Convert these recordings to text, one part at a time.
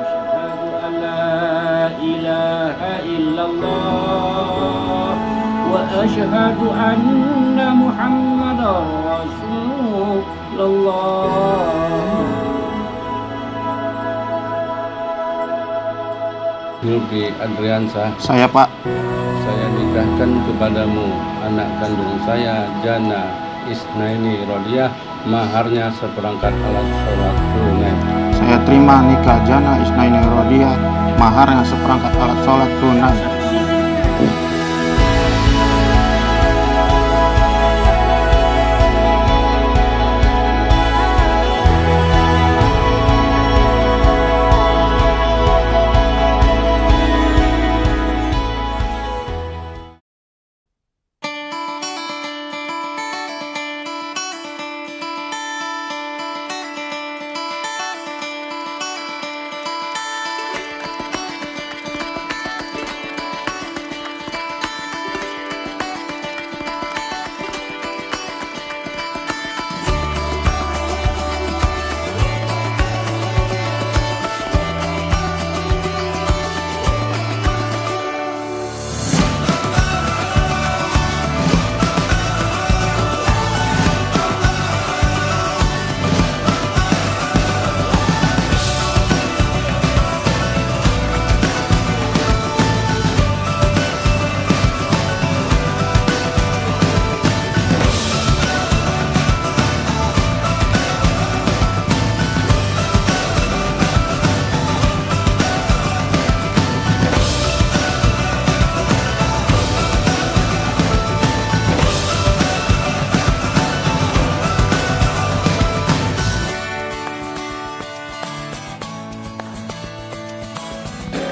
أشهد أن لا إله إلا الله وأشهد أن محمدا رسول الله Yulki Adriansa, Saya Pak, saya nikahkan kepadamu anak kandung saya Jana Isnaini Rodiah, maharnya seperangkat alat sholat tunai. saya terima nikah Jana Isnaini Rodia, maharnya seperangkat alat sholat tunai.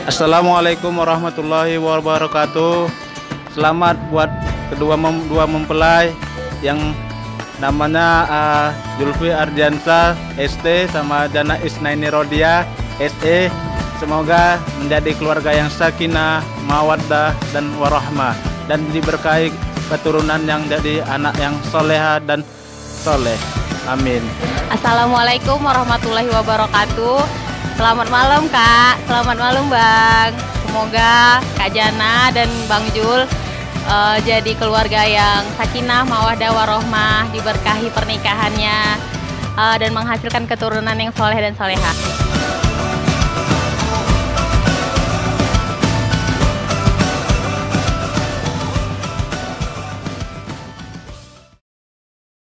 Assalamualaikum warahmatullahi wabarakatuh. Selamat buat kedua mem- dua mempelai yang namanya uh, Julfi Ardiansa ST sama Jana Isnaini Rodia SE. Semoga menjadi keluarga yang sakinah, mawaddah dan warahmah dan diberkahi keturunan yang jadi anak yang soleha dan soleh. Amin. Assalamualaikum warahmatullahi wabarakatuh. Selamat malam Kak, selamat malam Bang. Semoga Kak Jana dan Bang Jul eh, jadi keluarga yang sakinah, mawadah, warohmah, diberkahi pernikahannya eh, dan menghasilkan keturunan yang soleh dan soleha.